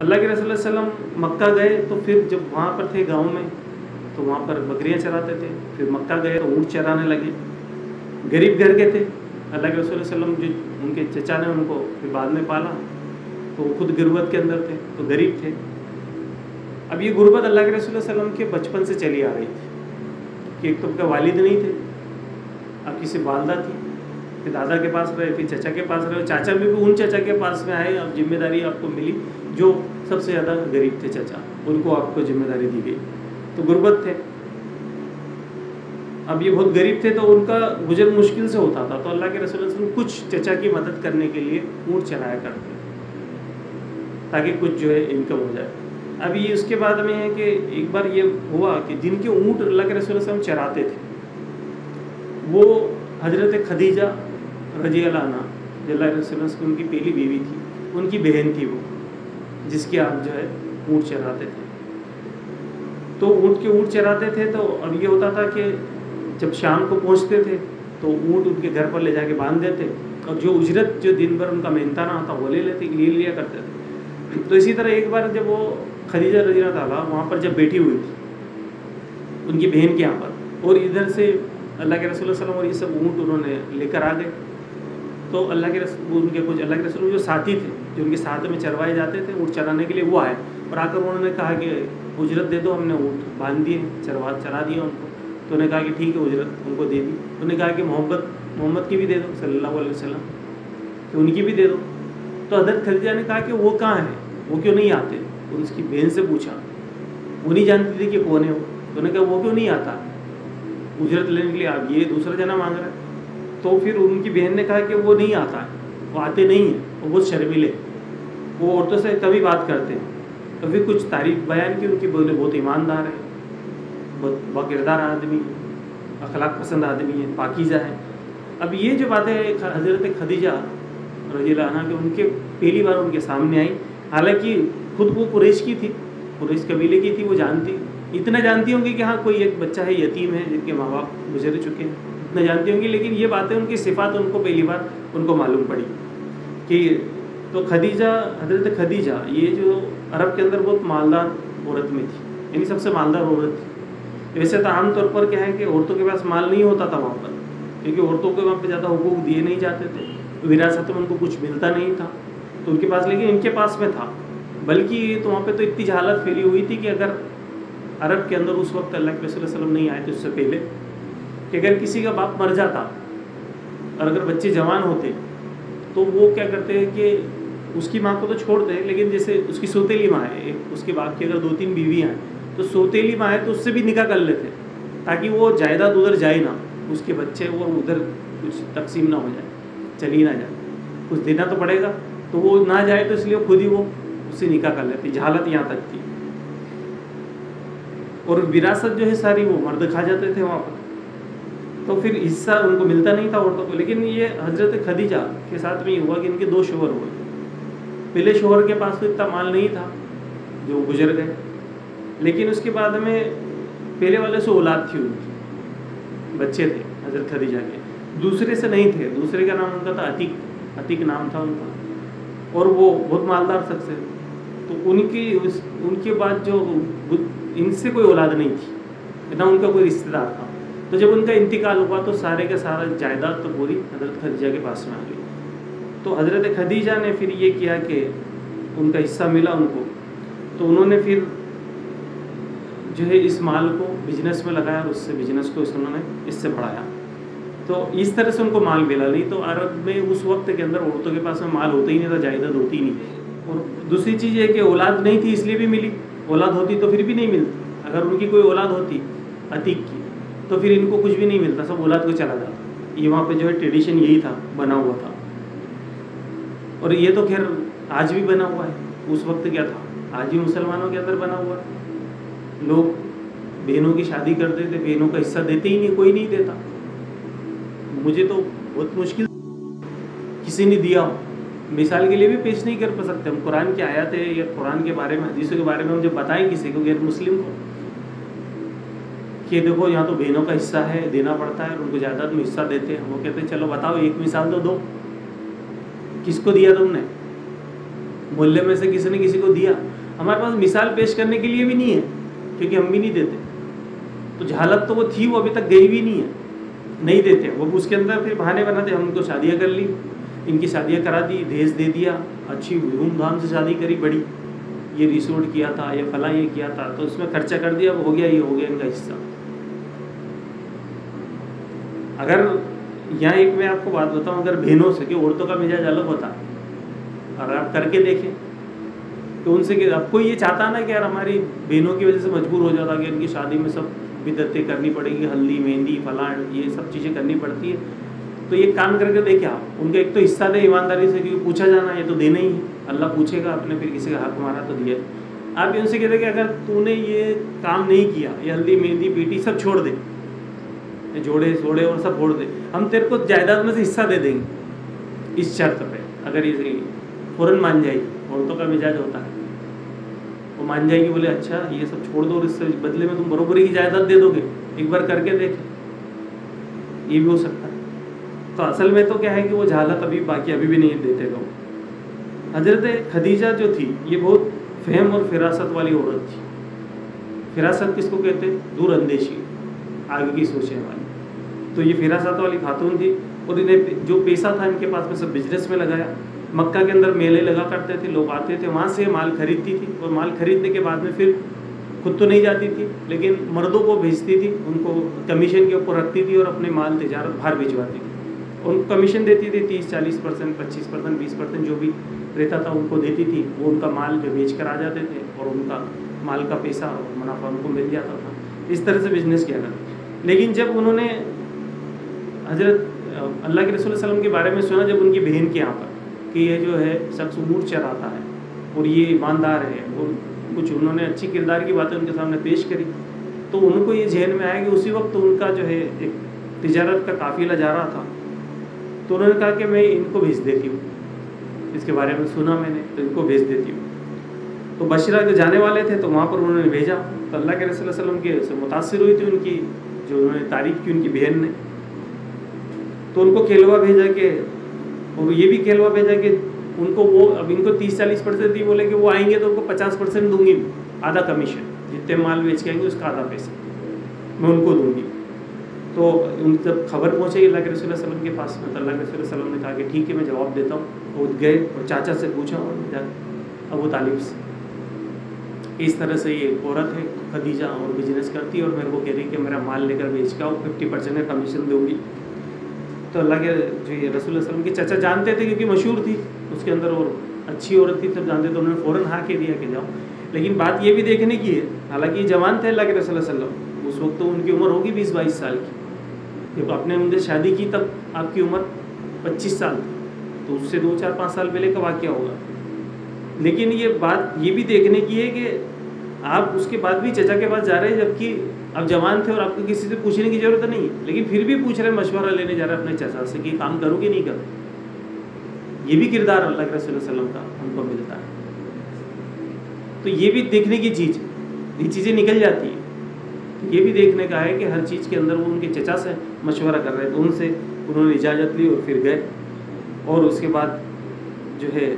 अल्लाह के रसूल सल्लम मक्का गए तो फिर जब वहाँ पर थे गाँव में तो वहाँ पर बकरियाँ चराते थे। फिर मक्का गए तो ऊँट चराने लगे। गरीब घर के थे। अल्लाह के रसूल सल्लम जो उनके चचा ने उनको फिर बाद में पाला तो वो खुद गुर्बत के अंदर थे तो गरीब थे। अब ये गुरबत अल्लाह के रसूल सल्लम के बचपन से चली आ रही थी कि एक तो उनका वालिद नहीं थे, अब किसी वालदा थी। फिर दादा के पास रहे फिर चाचा के पास रहे चाचा भी, उन चाचा के पास में आए अब ज़िम्मेदारी आपको मिली जो सबसे ज़्यादा गरीब थे चाचा उनको आपको ज़िम्मेदारी दी गई। तो गुर्बत थे। अब ये बहुत गरीब थे तो उनका गुजर मुश्किल से होता था। तो अल्लाह के रसूल कुछ चचा की मदद करने के लिए ऊँट चलाया करते ताकि कुछ जो है इनकम हो जाए। अब ये उसके बाद में है कि एक बार ये हुआ कि जिनके ऊँट अल्लाह के रसूल चराते थे वो हज़रत खदीजा रज़ी अलाना की उनकी पहली बीवी थी, उनकी बहन थी वो, जिसके आप जो है ऊँट चराते थे। तो ऊँट के ऊँट चराते थे तो अब ये होता था कि जब शाम को पहुँचते थे तो ऊँट उनके घर पर ले जाके बाँध देते। और जो उजरत, जो दिन भर उनका मेहनताना होता, वो ले लेते ले लिया करते थे। तो इसी तरह एक बार जब वो खदीजा रज़ी ताला वहाँ पर जब बैठी हुई थी, उनकी बहन के यहाँ पर, और इधर से अल्लाह के रसूल वसल्लम और ये सब ऊँट उन्होंने लेकर आ गए। तो अल्लाह के रसूल उनके कुछ अल्लाह के रसूल जो साथी थे, जो उनके साथ में चरवाए जाते थे ऊँट चराने के लिए वो आए। और आकर उन्होंने कहा कि, उजरत दे दो हमने ऊँट बाँध दिए, चरवा, चरा दिया उनको। तो उन्हें कहा कि, ठीक है, उजरत उनको दे दी। उन्होंने कहा कि, मोहब्बत, मोहम्मद की भी दे दो, सल्लल्लाहु अलैहि वसल्लम, कि उनकी भी दे दो। तो हज़रत खदीजा ने कहा कि, वो कहाँ है? वो क्यों नहीं आते? उसकी बहन से पूछा। वो नहीं जानती थी कि कौन है वो। तो उन्होंने कहा, वो क्यों नहीं आता? उजरत लेने के लिए आप ये दूसरा जना मांग रहे तो फिर उनकी बहन ने कहा कि वो नहीं आता है, वो आते नहीं हैं वो बहुत शर्मिले वो औरतों से कभी बात करते हैं। तो फिर कुछ तारीफ़ बयान की उनकी बोले बहुत ईमानदार है, बहुत बाकिरदार आदमी है, अखलाक पसंद आदमी है, पाकिज़ा है। अब ये जो बातें हज़रत खदीजा रज़ी के, उनके पहली बार उनके सामने आई। हालाँकि खुद वो कुरेश की थी, कुरेश कबीले की थी, वो जानती, इतना जानती होंगी कि हाँ कोई एक बच्चा है, यतीम है, जिनके माँ बाप गुजर चुके हैं। इतना जानती होंगी, लेकिन ये बातें उनकी सिफात उनको पहली बार उनको मालूम पड़ी कि तो खदीजा, हज़रत खदीजा, ये जो अरब के अंदर बहुत मालदार औरत में थी, यानी सबसे मालदार औरत थी। वैसे तो आमतौर पर क्या है कि औरतों के पास माल नहीं होता था वहाँ पर, क्योंकि औरतों के वहाँ पर ज़्यादा हुकूक दिए नहीं जाते थे विरासत में उनको कुछ मिलता नहीं था। तो उनके पास, लेकिन इनके पास में था, बल्कि तो वहाँ पे तो इतनी जहालत फैली हुई थी कि अगर अरब के अंदर उस वक्त अल्लाह के वसल्लम नहीं आए थे उससे पहले कि अगर किसी का बाप मर जाता और अगर बच्चे जवान होते तो वो क्या करते हैं कि उसकी माँ को तो छोड़ दें लेकिन जैसे उसकी सोतेली माँ है, एक उसके बाप की अगर दो तीन बीवियाँ हैं तो सोतेली माँ है तो उससे भी निकाह कर लेते ताकि वो जायदाद उधर जाए ना, उसके बच्चे वो उधर कुछ तकसीम ना हो जाए, चली ना जाए। कुछ देना तो पड़ेगा तो वो ना जाए तो इसलिए खुद ही वो उससे निकाह कर लेती जहालत यहाँ तक थी। और विरासत जो है सारी वो मर्द खा जाते थे वहाँ पर। तो फिर हिस्सा उनको मिलता नहीं था औरतों को लेकिन ये हज़रत खदीजा के साथ में ये हुआ कि इनके दो शोहर हुए। पहले शोहर के पास तो इतना माल नहीं था, जो गुजर गए लेकिन उसके बाद में पहले वाले से औलाद थी उनकी। बच्चे थे, हज़रत खदीजा के। दूसरे से नहीं थे, दूसरे का नाम उनका था अतीक। अतीक नाम था उनका। और वो बहुत मालदार शख्स है। तो उनकी उस उनके बाद जो इनसे कोई औलाद नहीं थी। ना उनका कोई रिश्तेदार था। तो जब उनका इंतकाल हुआ तो सारे का सारा जायदाद तो पूरी हज़रत खदीजा के पास में आ गई। तो हज़रत खदीजा ने फिर ये किया कि उनका हिस्सा मिला उनको। तो उन्होंने फिर जो है इस माल को बिज़नेस में लगाया और उससे बिज़नेस को इस उन्होंने इससे बढ़ाया। तो इस तरह से उनको माल मिला नहीं तो अरब में उस वक्त के अंदर औरतों के पास में माल होता ही नहीं था, जायदाद होती नहीं। और दूसरी चीज़ ये कि औलाद नहीं थी, इसलिए भी मिली। औलाद होती तो फिर भी नहीं मिलती। अगर उनकी कोई औलाद होती अतीक तो फिर इनको कुछ भी नहीं मिलता, सब औलाद को चला जाता ये वहाँ पे जो है ट्रेडिशन यही था, बना हुआ था। और ये तो खैर आज भी बना हुआ है। उस वक्त क्या था? आज भी मुसलमानों के अंदर बना हुआ है। लोग बहनों की शादी करते थे बहनों का हिस्सा देते ही नहीं, कोई नहीं देता। मुझे तो बहुत मुश्किल किसी ने दिया हो। मिसाल के लिए भी पेश नहीं कर पा सकते। हम कुरान की आयत है या कुरान के बारे में, हदीसों के बारे में हम जब बताएँ किसी को गैर मुस्लिम को कि देखो, यहाँ तो बहनों का हिस्सा है, देना पड़ता है उनको जायदाद में हिस्सा देते हैं। वो कहते हैं, चलो बताओ, एक मिसाल तो दो। किसको दिया तुमने? मोहल्ले में से किसी ने किसी को दिया? हमारे पास मिसाल पेश करने के लिए भी नहीं है, क्योंकि हम भी नहीं देते। तो जहालत तो वो थी, वो अभी तक गई भी नहीं है। नहीं देते। वो उसके अंदर फिर बहाने बनाते। हम उनको शादियाँ कर ली, इनकी शादियाँ करा दी, दहेज दे दिया, अच्छी धूमधाम से शादी करी, बड़ी। ये रिसोर्ट किया था, या फला ये किया था तो उसमें खर्चा कर दिया, अब हो गया, ये हो गया इनका हिस्सा। अगर यहाँ एक मैं आपको बात बताऊँ, अगर बहनों से, कि औरतों का मिजाज अलग होता? अगर आप करके देखें तो उनसे कि आपको ये चाहता ना कि यार हमारी बहनों की वजह से मजबूर हो जाता कि इनकी शादी में सब बिदतें करनी पड़ेगी, हल्दी, मेहंदी, फलाण, ये सब चीज़ें करनी पड़ती है। तो ये काम करके देखे आप, उनका एक तो हिस्सा दे ईमानदारी से क्योंकि पूछा जाना ये तो देना ही है। अल्लाह पूछेगा आपने फिर किसी का हक मारा तो दिया। आप भी उनसे कहते कि अगर तूने ये काम नहीं किया, ये हल्दी, मेहंदी, पीटी सब छोड़ दे जोड़े सोड़े और सब छोड़ दे। हम तेरे को जायदाद में से हिस्सा दे देंगे, इस शर्त पे, अगर ये फ़ौरन मान जाएगी औरतों का मिजाज होता है। वो मान जाएगी, बोले अच्छा ये सब छोड़ दो और इससे बदले में तुम बरोबरी की जायदाद दे दोगे। एक बार करके देख। ये भी हो सकता है। तो असल में तो क्या है कि वो जहालत अभी बाकी अभी भी नहीं देते लोग। हज़रत खदीजा जो थी, ये बहुत फहम और फिरासत वाली औरत थी। फिरासत किसको कहते दूर अंदेशी आगे की सोचने वाली। तो ये फिरासत वाली खातून थी और इन्हें जो पैसा था इनके पास में सब बिज़नेस में लगाया। मक्का के अंदर मेले लगा करते थे, लोग आते थे, वहाँ से माल खरीदती थी और माल खरीदने के बाद में फिर खुद तो नहीं जाती थी, लेकिन मर्दों को भेजती थी, उनको कमीशन के ऊपर रखती थी और अपने माल तजारत बाहर भिजवाती थी। उनको कमीशन देती थी तीस, चालीस परसेंट पच्चीस परसेंट बीस परसेंट जो भी रहता था उनको देती थी। वो उनका माल जो बेच कर आ जाते थे और उनका माल का पैसा और मुनाफा उनको मिल जाता था। इस तरह से बिज़नेस किया करते लेकिन जब उन्होंने हज़रत, अल्लाह के रसूल वसलम के बारे में सुना जब उनकी बहन के यहाँ पर, कि ये जो है, शख्स उमूर चलाता है, और ये ईमानदार है, और कुछ उन्होंने अच्छी किरदार की बातें उनके सामने पेश करी तो उनको ये जहन में आया कि उसी वक्त उनका जो है, एक तजारत का काफिला जा रहा था। तो उन्होंने कहा कि मैं इनको भेज देती हूँ। इसके बारे में सुना मैंने तो इनको भेज देती हूँ। तो बशरा जो जाने वाले थे तो वहाँ पर उन्होंने भेजा। तो अल्लाह के रसोल वसल्लम के मुतासर हुई थी उनकी, जो उन्होंने तारीफ़ की उनकी बहन ने। तो उनको खेलवा भेजा के, और ये भी खेलवा भेजा कि, उनको वो, अब इनको तीस चालीस परसेंट दी बोले कि वो आएँगे तो उनको पचास परसेंट दूँगी आधा कमीशन। जितने माल बेच के आएँगे उसका आधा पैसा। मैं उनको दूँगी। तो उन जब खबर पहुँचेगी अल्लाह के रसोल वसलम के पास में तो अल्लाह के रसोल वसलम ने कहा कि ठीक है, मैं जवाब देता हूँ। वो गए और चाचा से पूछा, और अबू तालिब से। इस तरह से ये औरत है, खदीजा और बिज़नेस करती है, और मेरे को कह रही है कि मेरा माल लेकर बेच का फिफ्टी परसेंट कमीशन दूँगी। तो अल्लाह के जो ये रसूल वसलम के चचा जानते थे क्योंकि मशहूर थी, उसके अंदर और अच्छी औरत थी सब जानते थे उन्होंने फ़ौरन हाँ के दिया कि जाओ। लेकिन बात ये भी देखने की है, हालाँकि जवान थे अल्लाह के रसूल वसलम उस वक्त तो उनकी उम्र होगी बीस बाईस साल की। जब आपने उनसे शादी की तब आपकी उम्र पच्चीस साल थी तो उससे दो चार पाँच साल पहले का वाक्य होगा। लेकिन ये बात ये भी देखने की है कि आप उसके बाद भी चचा के पास जा रहे हैं, जबकि आप जवान थे और आपको किसी से पूछने की ज़रूरत नहीं है। लेकिन फिर भी पूछ रहे मशवरा लेने जा रहे हैं अपने चचा से कि काम करो कि नहीं करो ये भी किरदार अल्लाह के रसोल्लम का हमको मिलता है। तो ये भी देखने की चीज़ ये चीज़ें निकल जाती है। तो ये भी देखने का है कि हर चीज़ के अंदर वो उनके चचा से मशवरा कर रहे थे उनसे उन्होंने इजाज़त ली और फिर गए। और उसके बाद जो है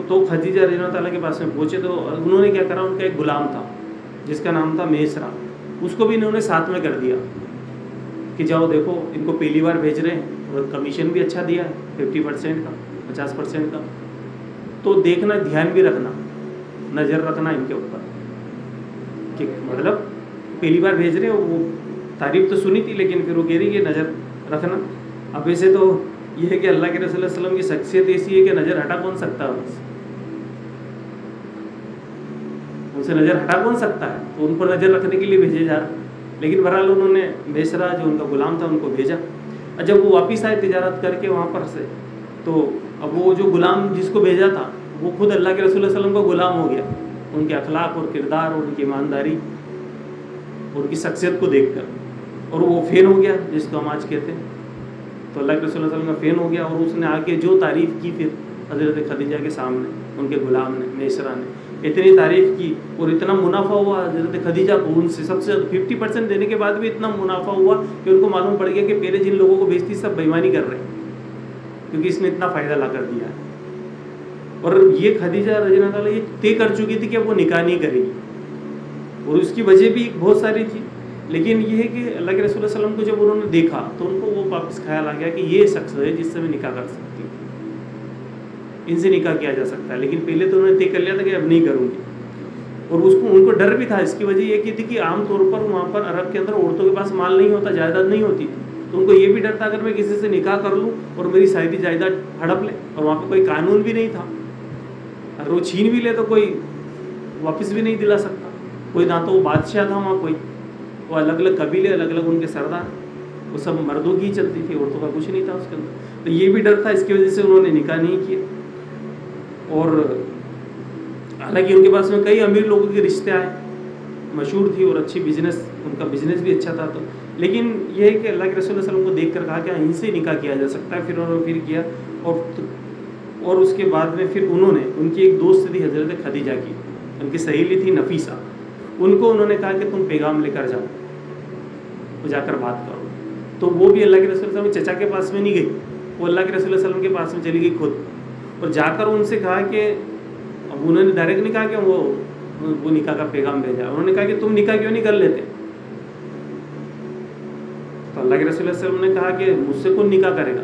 तो खदीजा रज़ी ताला के पास में पहुँचे तो उन्होंने क्या करा? उनका एक गुलाम था, जिसका नाम था मेसरा। उसको भी इन्होंने साथ में कर दिया कि जाओ देखो, इनको पहली बार भेज रहे हैं और कमीशन भी अच्छा दिया है फिफ्टी परसेंट का, पचास परसेंट का। तो देखना, ध्यान भी रखना, नज़र रखना इनके ऊपर। कि मतलब पहली बार भेज रहे हो, वो तारीफ़ तो सुनी थी, लेकिन फिर वो कह रही कि नज़र रखना। अब ऐसे तो ये है कि अल्लाह के रसोल की शख्सियत ऐसी है कि नज़र हटा कौन सकता है उनसे? उनसे नज़र हटा कौन सकता है? तो उनको नज़र रखने के लिए भेजे जा रहा लेकिन बहरहाल उन्होंने बेसरा जो उनका गुलाम था उनको भेजा। और जब वो वापस आए तजारत करके वहाँ पर से तो अब वो जो गुलाम जिसको भेजा था, वो खुद अल्लाह के रसोल वसल्लम का गुलाम हो गया। उनके अखलाक और किरदार और उनकी ईमानदारी उनकी शख्सियत को देख कर और वो फेन हो गया, जिसको हम आज कहते हैं। तो अल्लाह के रसोल का फ़ैन हो गया और उसने आके जो तारीफ़ की फिर हज़रत खदीजा के सामने, उनके गुलाम ने, मेसरा ने, इतनी तारीफ़ की और इतना मुनाफा हुआ हज़रत खदीजा को, उनसे सबसे फिफ्टी परसेंट देने के बाद भी इतना मुनाफा हुआ कि उनको मालूम पड़ गया कि पहले जिन लोगों को बेचती सब बेईमानी कर रहे हैं, क्योंकि इसने इतना फ़ायदा ला कर दिया है। और ये खदीजा रजना ये तय कर चुकी थी कि अब वो निकाह नहीं करेगी। और उसकी वजह भी बहुत सारी थी। लेकिन ये है कि अल्लाह के रसूल वसल्लम को जब उन्होंने देखा तो उनको वो वापस ख्याल आ गया कि ये शख्स है जिससे मैं निकाह कर सकती हूँ। इनसे निकाह किया जा सकता है, लेकिन पहले तो उन्होंने तय कर लिया था कि अब नहीं करूँगी। और उसको, उनको डर भी था, इसकी वजह ये की थी कि आमतौर पर वहाँ पर अरब के अंदर औरतों के पास माल नहीं होता, जायदाद नहीं होती। तो उनको ये भी डर था, अगर मैं किसी से निकाह कर लूँ और मेरी शायदी जायदाद हड़प ले, और वहाँ पर कोई कानून भी नहीं था, अगर वो छीन भी ले तो कोई वापस भी नहीं दिला सकता। कोई ना तो वो बादशाह था वहाँ कोई। वो अलग अलग कबीले अलग अलग उनके सरदार, वो सब मर्दों की ही चलती थी, औरतों का कुछ नहीं था उसके अंदर। तो ये भी डर था, इसकी वजह से उन्होंने निकाह नहीं किया। और हालाँकि उनके पास में कई अमीर लोगों के रिश्ते आए, मशहूर थी और अच्छी बिज़नेस उनका बिज़नेस भी अच्छा था तो। लेकिन यह है कि अल्लाह के रसूल वसल्लम को देख कर कहा कि इनसे निकाह किया जा सकता है, फिर उन्होंने फिर किया। और और उसके बाद में फिर उन्होंने, उनकी एक दोस्त थी हज़रत खदीजा की, उनकी सहेली थी नफीसा। उनको उन्होंने कहा कि तुम पैगाम लेकर जाओ। वो जाकर बात करो। तो वो भी अल्लाह के रसूल चचा के पास में नहीं गई। वो अल्लाह के रसूल वसल्लम के पास में चली गई खुद। और जाकर उनसे कहा कि, अब उन्होंने डायरेक्ट नहीं कहा कि वो वो निकाह का पैगाम भेजा? उन्होंने कहा कि तुम निकाह क्यों नहीं कर लेते? तो अल्लाह के रसूल वसल्लम ने कहा कि मुझसे कौन निकाह करेगा?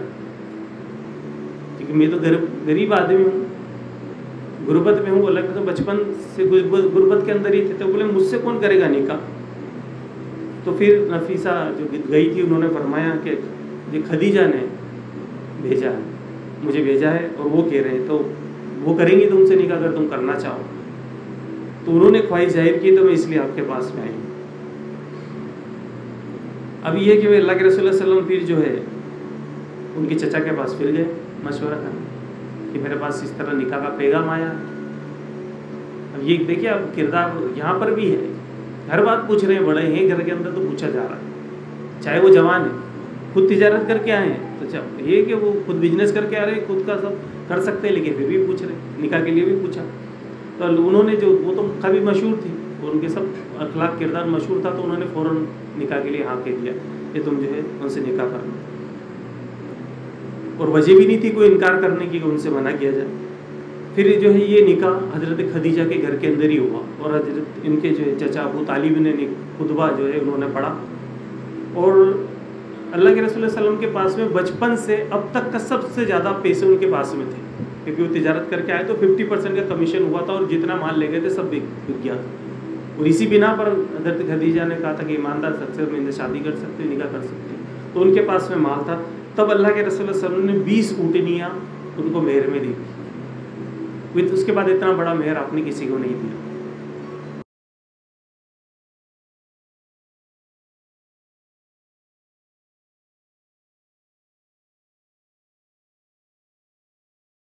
क्योंकि मैं तो गरीब आदमी हूँ। गुर्बत में हूँ। अल्लाह के बचपन से गुर्बत के अंदर ही थे। तो बोले, मुझसे कौन करेगा निकाह? तो फिर नफीसा जो गई थी, उन्होंने फरमाया कि ये खदीजा ने भेजा है, मुझे भेजा है और वो कह रहे हैं तो वो करेंगी तुमसे निकाह अगर तुम करना चाहो। तो उन्होंने ख्वाहिश ज़ाहिर की तो मैं इसलिए आपके पास में आई। अब ये कि अल्लाह के रसोल्लम फिर जो है, उनके चचा के पास फिर गए, मशवरा करने, कि मेरे पास इस तरह निकाह का पैगाम आया। अब ये देखिए, अब किरदार यहाँ पर भी है हर बात पूछ रहे हैं, बड़े हैं, घर के अंदर तो पूछा जा रहा है। चाहे वो जवान है, खुद तजारत करके आए हैं तो अच्छा ये कि वो खुद बिज़नेस करके आ रहे हैं, खुद का सब कर सकते हैं, लेकिन फिर भी पूछ रहे निकाह के लिए भी पूछा। तो उन्होंने जो, वो तो काफ़ी मशहूर थी, और उनके सब अखलाक किरदार मशहूर था तो उन्होंने फ़ौर निकाह के लिए हाँ कह दिया कि तुम जो है, उनसे निकाह करना और वजह भी नहीं थी कोई इनकार करने की उनसे मना किया जाए। फिर जो है, ये निकाह हज़रत खदीजा के घर के अंदर ही हुआ। और हज़रत इनके जो है चचा अबू तालिब ने खुतबा जो है उन्होंने पढ़ा। और अल्लाह के रसूल वसल्लम के पास में बचपन से अब तक का सबसे ज़्यादा पैसे उनके पास में थे। क्योंकि वो तिजारत करके आए तो 50 परसेंट का कमीशन हुआ था और जितना माल ले गए थे सब बिक गया था। और इसी बिना पर हज़रत खदीजा ने कहा था कि ईमानदार शख्स में शादी कर सकते, निकाह कर सकते। तो उनके पास में माल था। तब अल्लाह के रसूल वसल्लम ने बीस ऊँटनियाँ उनको मेहर में दी। फिर उसके बाद इतना बड़ा मेहर आपने किसी को नहीं दिया।